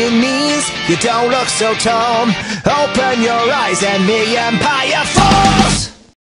your knees, you don't look so tall. Open your eyes and the empire falls.